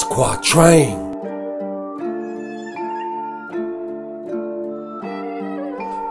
Kwatrain.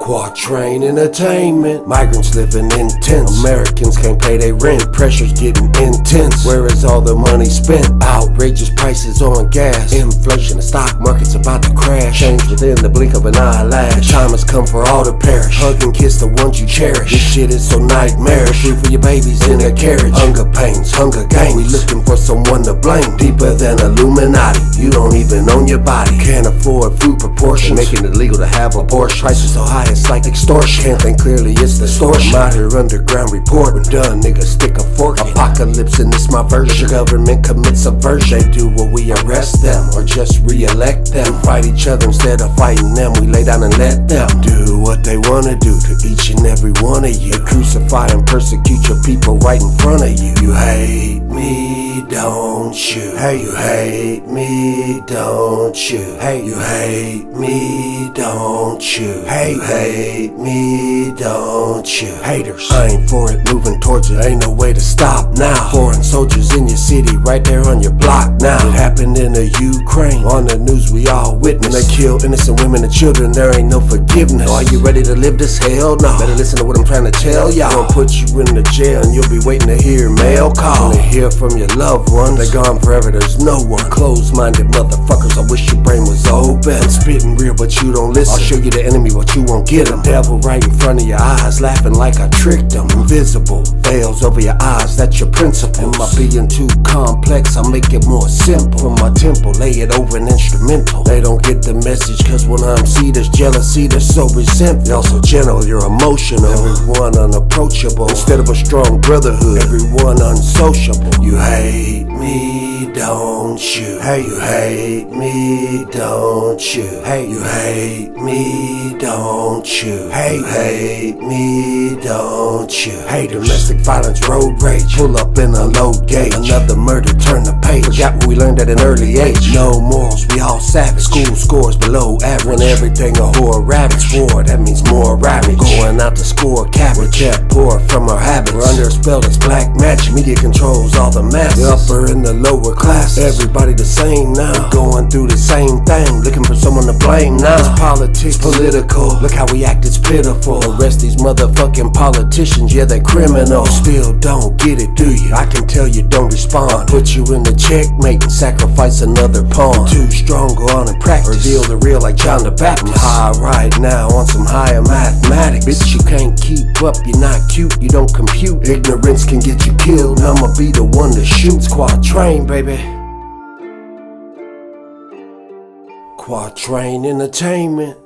Kwatrain Entertainment. Migrants living in tents. Americans can't pay their rent. Pressure's getting intense. Where is all the money spent? Outrageous prices on gas. Inflation, the stock market's about to crash. Change within the blink of an eyelash. The time has come for all to perish. Hug and kiss the ones you cherish. This shit is so nightmarish. Free for your babies in a carriage. Hunger hunger games. We looking for someone to blame. Deeper than Illuminati. You don't even own your body. Can't afford food proportions. Making it legal to have abortion. Prices so high it's like extortion. Can't think clearly, it's distortion. I'm out here underground report. When done, niggas stick a fork. Apocalypse, and this my version. Your government commits subversion. They do what we arrest them, or just re-elect them. Fight each other instead of fighting them. We lay down and let them do what they wanna do to each and every one of you. They crucify and persecute your people right in front of you. You hate me, don't you? Hey, you hate me, don't you? Hey, you hate me, don't you? Hey, you hate me, don't you? Haters, I ain't for it, moving towards it. Ain't no way to stop now. Foreign soldiers in your city, right there on your block now. It happened in the Ukraine. On the news, we all witness. They kill innocent women and children, there ain't no forgiveness. Are you ready to live this hell? No. Better listen to what I'm trying to tell y'all. Gonna put you in the jail and you'll be waiting to hear mail call. Wanna hear from your loved ones. They're gone forever, there's no one. Closed minded motherfuckers, I wish your brain was open. I'm spitting real, but you don't listen. I'll show you the enemy, but you won't get him. Devil right in front of your eyes, laughing like I tricked him. Invisible, veils over your eyes, that's your principle. Am I being too complex? I make it more simple. From my temple, lay it over an instrumental. They don't get the message, cause when I'm see there's jealousy, they're so resentful. You're so gentle, you're emotional. Everyone unapproachable. Instead of a strong brotherhood, everyone unsociable. You hate me, don't you? Hey, you hate me, don't you? Hey, you hate me, don't Hey, you hate me, don't you? Hey, domestic violence, road rage. Pull up in a low gauge. Another murder, turn the page. Forgot what we learned at an early age. No morals, we all savage. School scores below average. When everything a whore ravage. War, that means more ravage. Going out to score cabbage. Jet poor from our habits. We're under a spell that's black magic. Media controls all the masses. The upper and the lower class. Everybody the same now. Going through the same thing. Looking for someone to blame now. It's politics, political. Look how we act, it's pitiful. Arrest these motherfucking politicians. Yeah, they're criminals. Still don't get it, do you? I can tell you don't respond. Put you in the checkmate and sacrifice another pawn. Too strong, go on and practice. Reveal the real like John the Baptist. I'm high right now on some higher mathematics. Bitch, you can't keep up, you're not cute, you don't compute. Ignorance can get you killed. I'ma be the one to shoot. Kwatrain, baby. Kwatrain Entertainment.